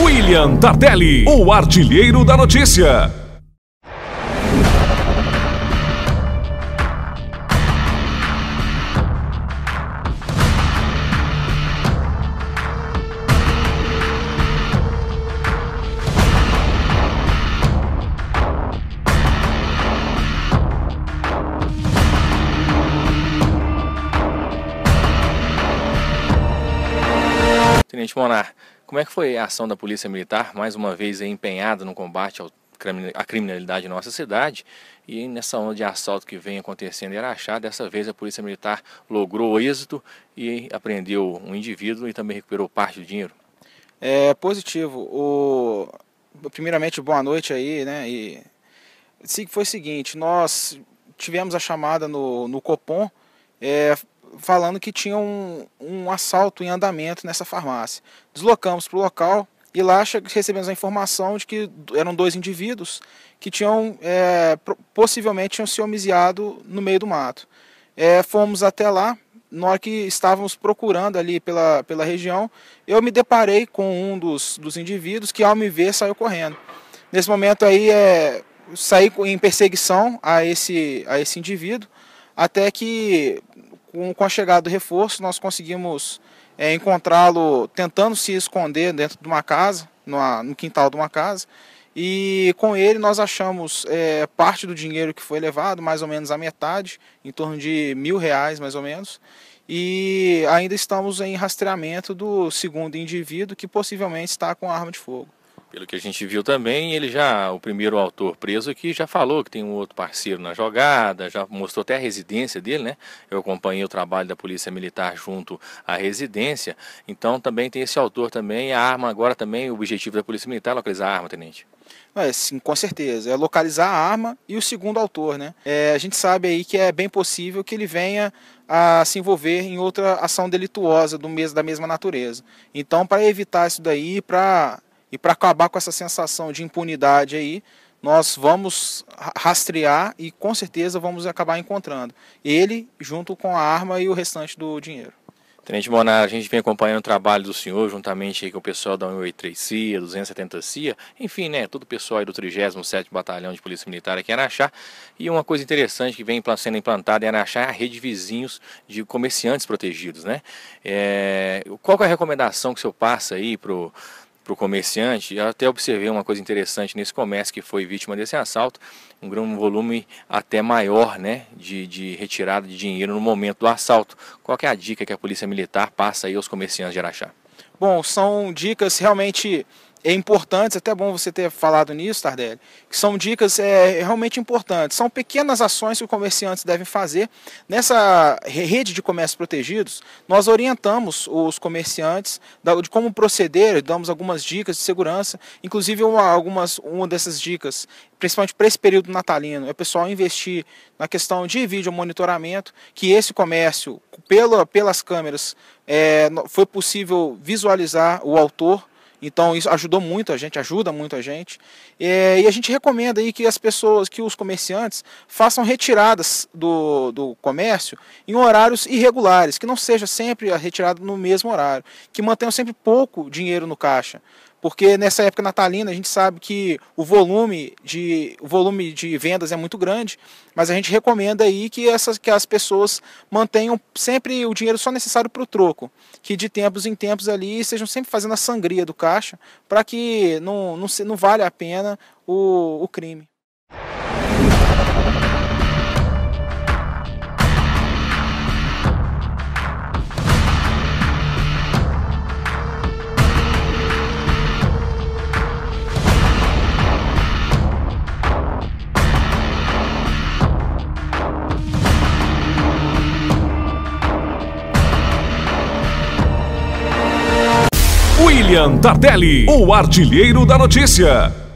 William Tardelli, o artilheiro da notícia. Tenente Monar, como é que foi a ação da Polícia Militar, mais uma vez empenhada no combate à criminalidade em nossa cidade e nessa onda de assalto que vem acontecendo em Araxá, dessa vez a Polícia Militar logrou êxito e apreendeu um indivíduo e também recuperou parte do dinheiro? É positivo. O... Primeiramente, boa noite aí, né? E foi o seguinte, nós tivemos a chamada no, no Copom, é, falando que tinha um, um assalto em andamento nessa farmácia. Deslocamos para o local e lá recebemos a informação de que eram dois indivíduos que tinham é, possivelmente tinham se homiziado no meio do mato. É, fomos até lá, na hora que estávamos procurando ali pela, pela região, eu me deparei com um dos, dos indivíduos que ao me ver saiu correndo. Nesse momento aí é, saí em perseguição a esse, a esse indivíduo, até que com, com a chegada do reforço, nós conseguimos é, encontrá-lo tentando se esconder dentro de uma casa, numa, no quintal de uma casa. E com ele nós achamos é, parte do dinheiro que foi levado, mais ou menos a metade, em torno de mil reais mais ou menos. E ainda estamos em rastreamento do segundo indivíduo que possivelmente está com arma de fogo. Pelo que a gente viu também, ele já, o primeiro autor preso aqui, já falou que tem um outro parceiro na jogada, já mostrou até a residência dele, né? Eu acompanhei o trabalho da Polícia Militar junto à residência, então também tem esse autor também, a arma agora também, o objetivo da Polícia Militar é localizar a arma, tenente. É, sim, com certeza. É localizar a arma e o segundo autor, né? É, a gente sabe aí que é bem possível que ele venha a se envolver em outra ação delituosa do mesmo, da mesma natureza. Então, para evitar isso daí, para e para acabar com essa sensação de impunidade aí, nós vamos rastrear e com certeza vamos acabar encontrando ele junto com a arma e o restante do dinheiro. Tenente Monar, a gente vem acompanhando o trabalho do senhor juntamente com o pessoal da 183 CIA, 270 CIA, enfim, né, todo o pessoal do 37º Batalhão de Polícia Militar aqui em Araxá. E uma coisa interessante que vem sendo implantada em Araxá é a rede de vizinhos de comerciantes protegidos, né? É, qual é a recomendação que o senhor passa aí para para o comerciante. Eu até observei uma coisa interessante nesse comércio que foi vítima desse assalto, um, um volume até maior né, de, de retirada de dinheiro no momento do assalto. Qual é a dica que a Polícia Militar passa aí aos comerciantes de Araxá? Bom, são dicas realmente é importantes, até bom você ter falado nisso, Tardelli, que são dicas é, realmente importantes. São pequenas ações que os comerciantes devem fazer. Nessa rede de comércios protegidos, nós orientamos os comerciantes de como proceder, damos algumas dicas de segurança, inclusive uma, algumas, uma dessas dicas, principalmente para esse período natalino, é o pessoal investir na questão de vídeo monitoramento, que esse comércio, pela, pelas câmeras, é, foi possível visualizar o autor, então isso ajudou muito a gente, ajuda muito a gente. É, e a gente recomenda aí que as pessoas, que os comerciantes façam retiradas do, do comércio em horários irregulares, que não seja sempre a retirada no mesmo horário, que mantenham sempre pouco dinheiro no caixa porque nessa época natalina a gente sabe que o volume de, o volume de vendas é muito grande, mas a gente recomenda aí que, essas, que as pessoas mantenham sempre o dinheiro só necessário para o troco, que de tempos em tempos ali estejam sempre fazendo a sangria do caixa, para que não, não, não vale a pena o, o crime. William Tardelli, o artilheiro da notícia.